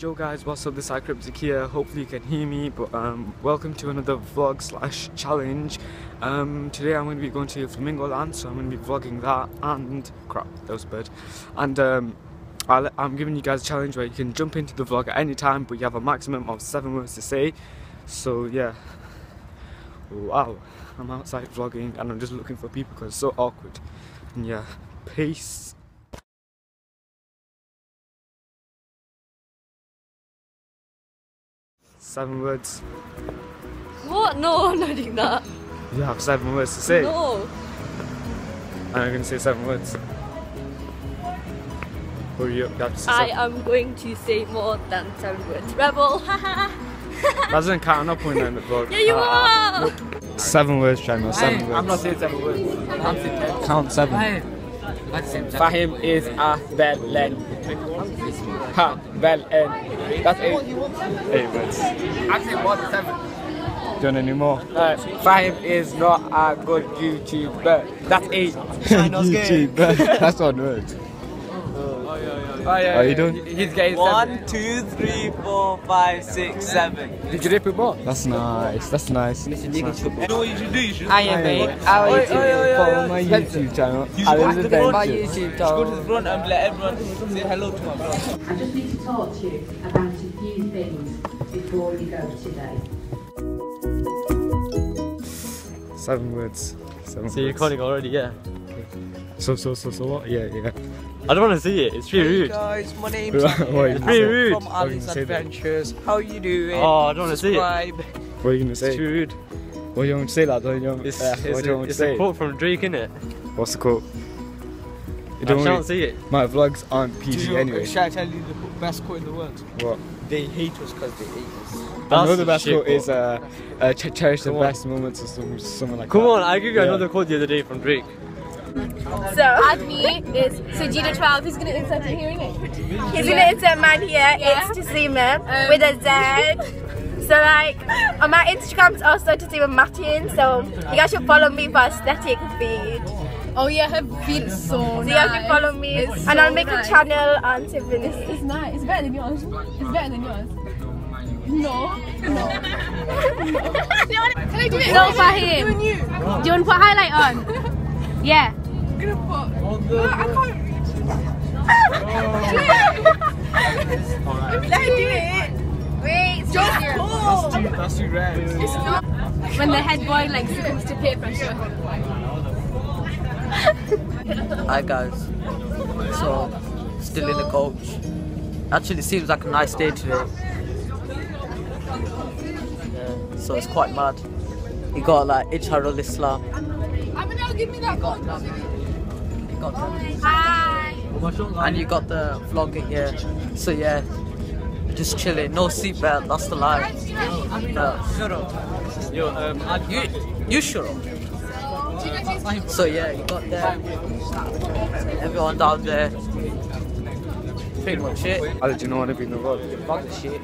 Yo guys, what's up? This is iKryptiic here. Hopefully you can hear me, but um, welcome to another vlog slash challenge. Um, today I'm going to be going to Flamingo Land, so I'm going to be vlogging that and crap, that was a bird. And um, i am giving you guys a challenge where you can jump into the vlog at any time, but you have a maximum of seven words to say. So yeah, wow, I'm outside vlogging and I'm just looking for people because it's so awkward. And yeah, peace. Seven words. What? No, I'm not doing that. You have seven words to say. No. And I'm going to say seven words. Or you have to say I seven. am going to say more than seven words. Rebel, haha. That doesn't count, I'm not putting that in the vlog. yeah, you uh, are. Nope. Seven words, China, seven words. I'm not saying seven words. I'm saying ten. Count seven. Fahim is a belen. Ha, well, belen. That's eight. Eight words. I'm saying more than seven. Do you want any more? Uh, Fahim is not a good YouTuber. That's eight. YouTube. That's one word. Oh, yeah, Are you done? He's getting One, two, three, four, five, six, seven. seven. Did you rip it more? That's nice. That's nice. You know what you should do? You should I am mate. How are you Follow my YouTube channel. Alan's go to the front. My Adventures. YouTube go to channel. the front and let everyone say hello to him. I just need to talk to you about a few things before you go today. Seven words. Seven So you're calling already, yeah? So, so, so, so what? Yeah, yeah. I don't want to see it. It's pretty Hey rude. guys, my name's What are It's pretty rude. from Ali's say that. Adventures. How you doing? Oh, I don't wanna see it. Subscribe. What are you gonna It's say? too rude. What do you want to say, lad? What do you want, It's, uh, it's, what do you a, want to it's say? a quote from Drake, innit? What's the quote? You I don't can't see it. My vlogs aren't Do PG you- anyway. Should I tell you the best quote in the world? What? They hate us because they hate us. I know the best shit quote is uh, uh, ch- cherish the Come on. best moments or some, something like that. Come that. on, I gave you Yeah. another quote the other day from Drake. So add me is Sujita12. Who's gonna insert it hearing it? He's gonna insert mine here. It's Tasima um, with a Z. So like on my Instagram's also Tasima Martin. So you guys should follow me for aesthetic feed. Oh yeah, her feet is so So you guys should follow me, It's and so I'll make nice. a channel on Tiffany's. It's nice. It's better than yours. It's better than yours. No. No. Can I do it? So for him, do you want to put highlight on? Yeah. I'm gonna put. No, oh, I can't. Oh. Let her do it. Wait, Just so pull. That's too rare. It's not. when the head boy like succumbs to peer pressure. Hi guys. So, still in the coach. Actually, seems like a nice day today. Yeah, so it's quite mad. You got like Icharul Islam. I'm gonna give me that phone. You got them. Hi. and you got the vlogging here. So yeah, just chilling. No seatbelt. That's the life. No. Shut up. Yo, um, You you shut up. So yeah, you got there. Everyone down there. Pretty much it. Ali, did you not want to be in the vlog? Fuck the shit.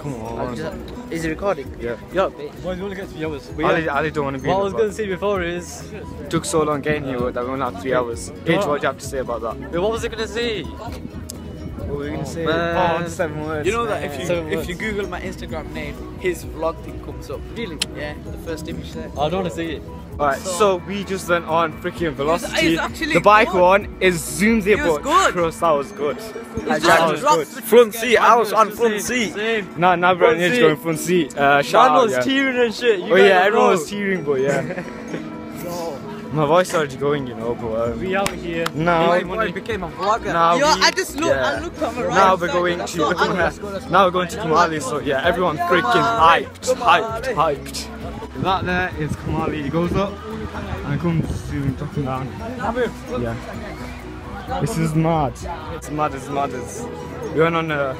Come on. Is it recording? Yeah. Yo, bitch. Boys, we only get three hours. But Ali, yeah, Ali don't want to be what I was going to say before is, It took so long getting here that we only have three hours. Paige, what do you have to say about that? wait, what was I going to say? What were you going to say? man. Oh, seven words. You know that if you Seven if words. you Google my Instagram name, his vlog thing comes up. Really? Yeah, the first image there. I don't want to see it. Alright, so we just went on freaking velocity. it was actually the bike good. one is zoomed there, It was good. Cross, that was good. Like, just that was good. Front seat. I was on front seat. Same. Nah, nah, bro, I Front need to seat. go in front seat. Uh, Man out, was yeah. tearing and shit. You Oh yeah, are everyone wrong. was tearing, but yeah. My voice started going, you know, but um, We out here. now, Boy, became a vlogger. now Yo, we, I just look. yeah. I looked at my right Now we're side, going that's to not Ali. now we're going to Kumali, so yeah, everyone freaking hyped, hyped, hyped. That there is Kumali. It goes up and comes to dropping down. Yeah. This is mad. It's mad as mad as. We went on a.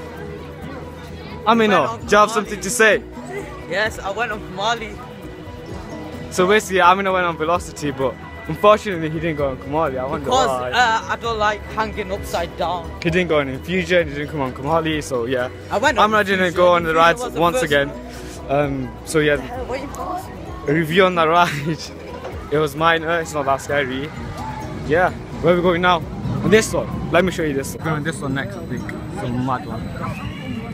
Aminur, do you have something to say? Yes, I went on Mali. So basically, Aminur went on Velocity, but unfortunately, he didn't go on Kumali. I wonder Because why. uh, I don't like hanging upside down. he didn't go on Infusion, he didn't come on Kumali, so yeah. I went on Aminur didn't go on the rides once first- again. Um, so yeah, review on the ride. it was minor, uh, it's not that scary. Yeah, where we going now? On this one, let me show you this one. We're this one next, I think. It's a mad one.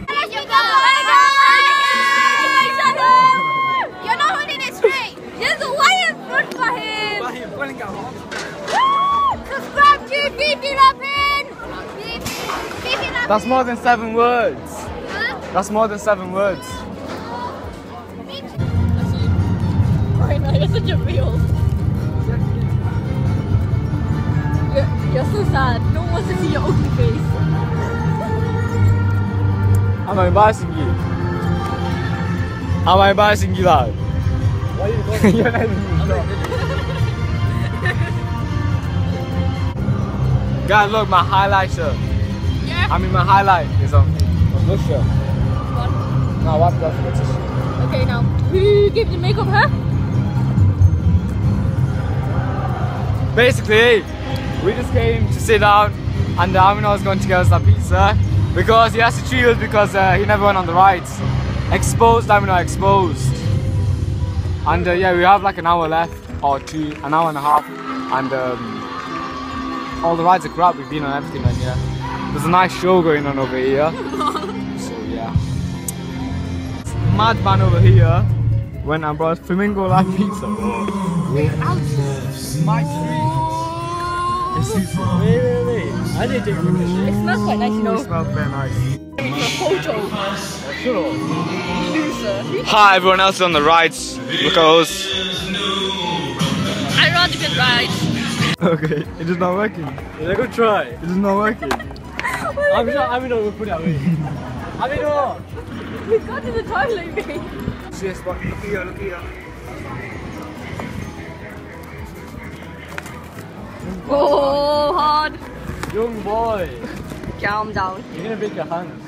That's more than seven words. Huh? That's more than seven words. You're such a real. You're, you're so sad. No one wants to see your ugly face. Am I embarrassing you? Am I embarrassing you, lad? Why are you You're letting me stop. Guys, look, my highlighter. Yeah. I mean, my highlight is on, on this shirt. No, what's that for this shirt? Okay, now who gave the makeup, huh? Basically, we just came to sit down and Aminur was going to get us a pizza because he has to treat us because uh, he never went on the rides. Exposed, Aminur exposed. And uh, yeah, we have like an hour left or two, an hour and a half. And um, all the rides are crap, we've been on everything and yeah. There's a nice show going on over here. so yeah. Madman over here went and brought Flamingo Live Pizza. My Wait, wait, wait. I didn't take a picture. It smells quite nice, you It know. smells very nice. Photo. Loser. Hi, everyone else on the rides. Look at us. I'd rather get rides. Okay, it is not working. Let go try. It is not working. I'm sure I'm gonna put it away. I'm gonna. We got to the toilet, mate. See a spot. Look here, look here. Go hard. Young boy, Calm down. you're gonna break your hands.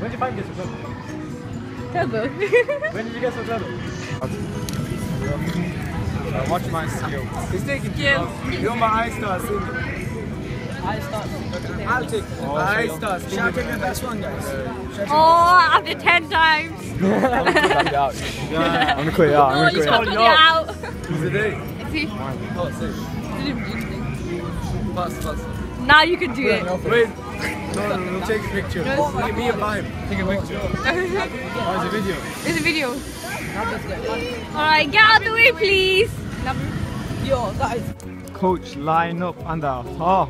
When did you find this so clever? When did you get so clever? Uh, watch my skill. He's taking Skill. You're my eye star singer. I'll take Oh, my eye so- Shall I take the best one, guys? Oh, after 10 times. I'm gonna quit it out. Oh, I'm gonna quit can't it put it out. out. Who's the day? Oh. Pass, pass. Now you can do it. Wait. No, no, no, take a picture. Give me a vibe. Take a picture. Oh, it's a video. It's a video. Alright, get out of the way, please. Coach line up and a half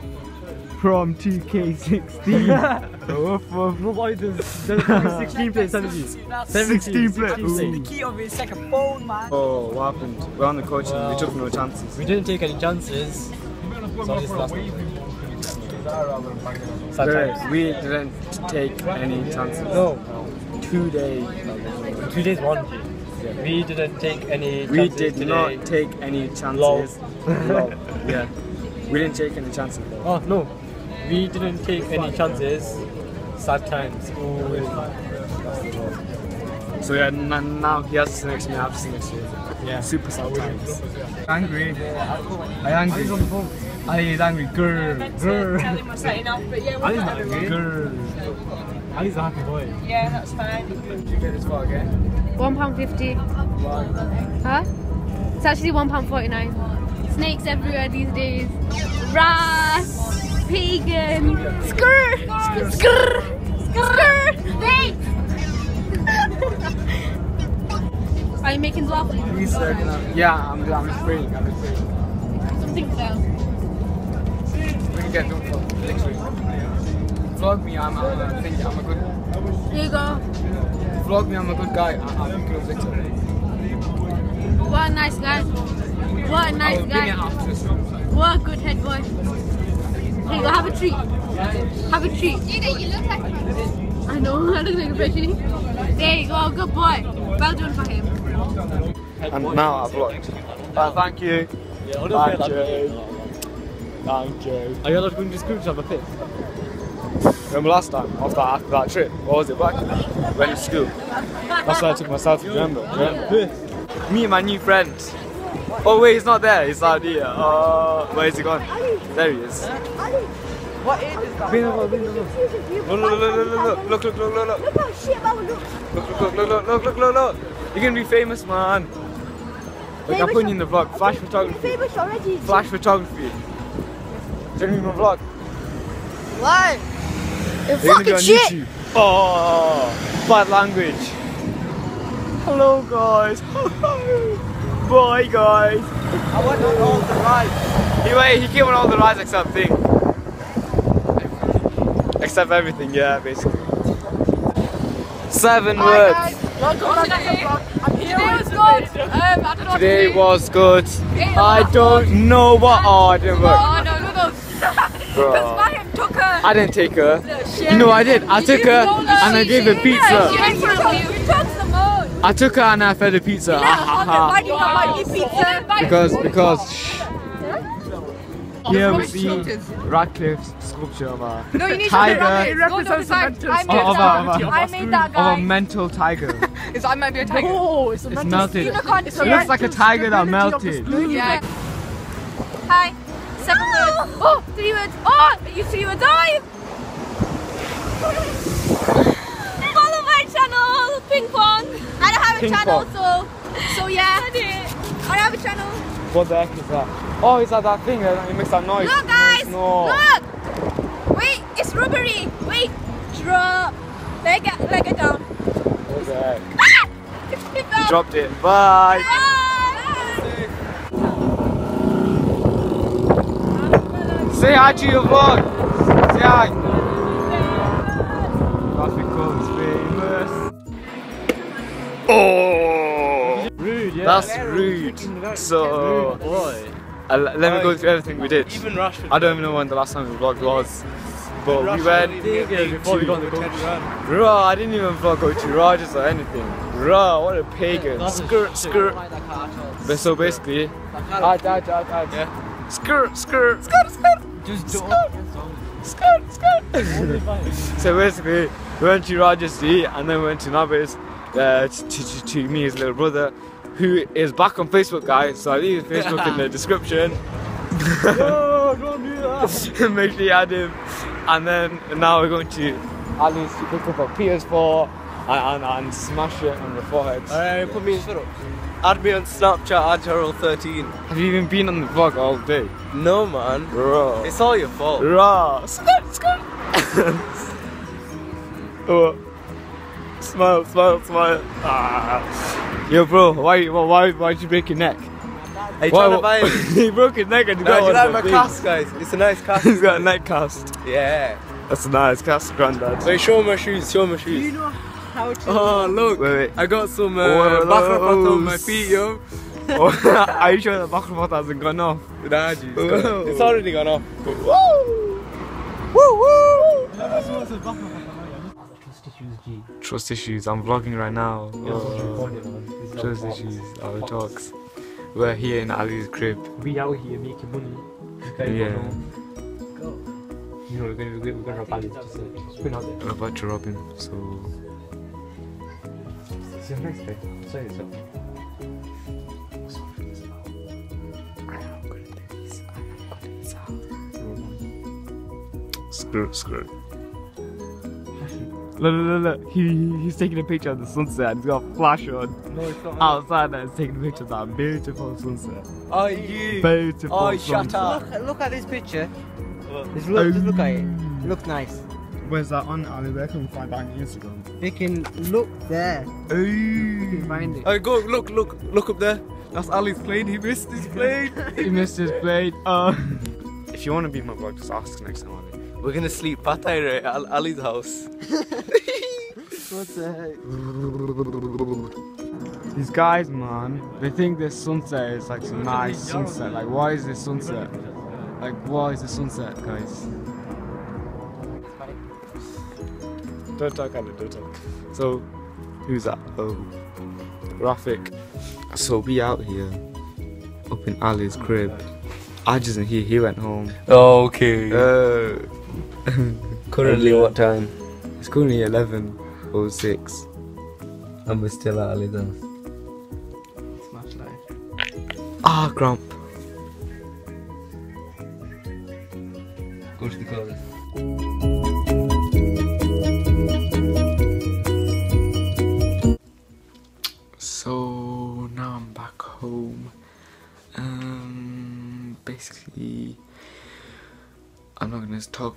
from 2K16. Woof, woof. No boy, there's, there's like 16 plates, 17. 16 plate. plates. Key of his second phone, man. Oh, what happened? We're on the coach and we took no chances. We didn't take any chances. So this last Sometimes. We didn't take any chances. No, Two days. two days one. day. We didn't take any chances We did today. not take any chances. Lol. Lol. yeah. We didn't take any chances. though. Oh no, we didn't take any chances. Sad times. So yeah, n- now he has to next me, I have to next year. Yeah. Super sad times. Angry. I angry. I is angry. Grr. Grr. Ali's not angry. Grr. Ali's a happy boy. Yeah, that's fine. Did you get this far again? One pound fifty. Huh? It's actually one pound forty nine. Snakes everywhere these days. Ras, pagan, skrr, skrr, skrr, skrr. Are you making dua for me? Please, sir. Yeah, I'm, I'm just praying. I'm just praying. Something so. We can get done for next week. Vlog me, I'm, I'm, I think I'm a good. Here you go. Vlog me, I'm a good guy. I, I'm a good Victor. What a nice guy. What a nice will bring it guy. What a good head boy. Here you go, have a treat. Have a treat. You look like I know, I look like a freshie. There you go, good boy. Well done for him. And now I've vlogged. Uh, thank you. Yeah, Thank you. Thank you. Are you allowed to go into this to have a fit? Remember last time after after that trip? What was it back? Went to school. That's why I took my selfie. Remember? Yeah. Me and my new friend. Oh wait, he's not there. He's out here. Uh, where is he gone? There he is. What age is that? Bend over, bend over. Look, look, look, look, look, look, look. Look how shit Baba looks. Look, look, look, look, look, look, look, look. You're gonna be famous, man. Look, famous I'm putting you in the vlog. Flash okay, photography. You're famous already. Flash photography. It's gonna be my vlog. Why? It's They're fucking shit. YouTube. Oh, bad language. Hello, guys. Bye, guys. I went on all the rides. Anyway, he came on all the rides except thing. Except everything, yeah, basically. Seven words. Today was good. Um, I don't know Today what was good. I don't know what. Oh, I didn't work. Oh, no, no, no. Because Bro. Mariyam took her. I didn't take her. You know I did. I took her and I gave her pizza. took the moon. I took her and I fed her pizza. Ha, ha, ha. Why did you not buy me pizza? Because because here we see Radclyffe's sculpture of a No, you need tiger, to represent the mental I made of a, that. of a, I made that of a mental tiger. Is I might be a tiger. Oh, it's a It's melted. It looks like a tiger that melted. Yeah. Hi. Seven words. Oh, three words. Oh, you three words. Oh, Follow my channel, Ping Pong. I don't have a Ping channel, pong. so so yeah. I have a channel. What the heck is that? Oh, it's that that thing that makes that noise? Look, guys. No. Look. Wait, it's rubbery. Wait. Drop. Leg it, leg it down. What the heck? Ah! It fell. Dropped it. Bye. Ah! Say hi to your vlog. Say hi. That's rude. So, Boy. uh, let me go through everything we did. Even Rashford. I don't even know when the last time we vlogged was. But we went. didn't before we got the coach. Raw, I didn't even vlog go to Rogers or anything. Raw, what a pagan. Skirt, skirt. But so basically, ad, ad, ad, ad. Yeah. Skirt, skirt, skirt, skirt. Just do Skirt, skirt. so basically, we went to Rogers to eat and then we went to Nabis uh, to, to, to meet his little brother, who is back on Facebook, guys. So I'll leave his Facebook in the description. Oh, no, don't do that. Make sure you add him. And then now we're going to Ali's to pick up a PS4 and, and, and smash it on the forehead. Alright, put me in photo. Add me on Snapchat at Gerald13. Have you even been on the vlog all day? No man. Bro. It's all your fault. Raw. Skirt, skirt. oh. Smile, smile, smile. Ah. Yo, bro, why, why, why, why'd you break your neck? Are you Why- trying to buy it? he broke his neck and he No, got do you one like my the cast, guys? It's a nice cast. He's got a neck cast. yeah. That's a nice cast, granddad. Wait, show my shoes, show my shoes. Do you know how to? Oh, look. Wait, wait. I got some uh, Oh, baklava on my feet, yo. Oh, are you sure the baklava hasn't gone off? Nah, G, it's, gone- it's already gone off. Woo! Woo woo! Trust issues, G. Trust issues, I'm vlogging right now. You're supposed to Oh, record it, man. This is trust issues, our talks. We're here in Ali's crib. We out here making money. Yeah. got home. You know, we're gonna, we're gonna, rob Ali. Just, uh, just out there. We're about to rob him, so. See you next guy. Say yourself. Screw, screw. Look, look, look, look. He, he's taking a picture of the sunset. He's got a flash on No, it's not. outside and he's taking a picture of that beautiful sunset. Oh, you. Beautiful Oh, sunset. shut up. Look, look at this picture. Just look, just look at it. It looks nice. Where's that on Ali? Where can we find that on Instagram? We can look there. Oh. You can find it. Oh, go, look, look, look up there. That's Ali's plane. He missed his plane. he missed his plane. Uh. If you want to be my vlog, just ask next time, Ali. We're gonna sleep patay at Al- Ali's house. What the heck? These guys, man, they think this sunset is like some nice sunset. Like, why is this sunset? Like, why is the sunset, guys? Don't talk, Ali, don't talk. So, who's that? Oh, Rafik. So, we out here, up in Ali's crib. Aj isn't here, he went home. Okay. Uh, Currently, what time? it's currently 11.06. And we're still at Ali's house. Smash life. Ah, Grump.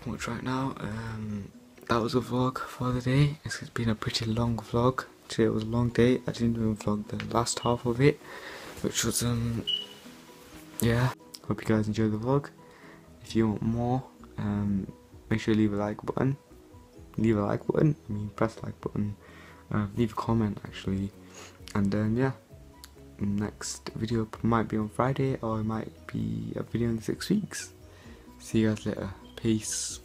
Much right now. Um, that was a vlog for the day. It's been a pretty long vlog. Today it was a long day. I didn't even vlog the last half of it, which was um, yeah. Hope you guys enjoyed the vlog. If you want more, um, make sure you leave a like button. Leave a like button. I mean, press like button. Uh, leave a comment actually, and um, yeah. Next video might be on Friday or it might be a video in six weeks. See you guys later. Peace.